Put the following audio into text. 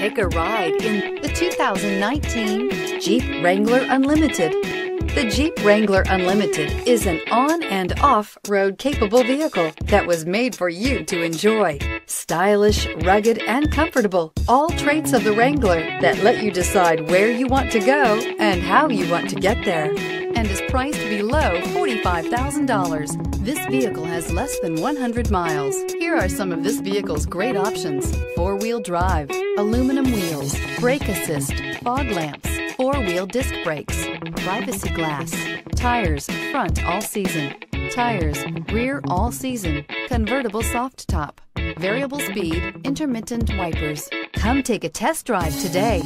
Take a ride in the 2019 Jeep Wrangler Unlimited. The Jeep Wrangler Unlimited is an on and off road capable vehicle that was made for you to enjoy. Stylish, rugged, and comfortable. All traits of the Wrangler that let you decide where you want to go and how you want to get there. And is priced below $45,000. This vehicle has less than 100 miles. Here are some of this vehicle's great options four wheel drive, aluminum wheels, brake assist, fog lamps, four wheel disc brakes, privacy glass, tires, front all season, tires, rear all season, convertible soft top, variable speed, intermittent wipers. Come take a test drive today.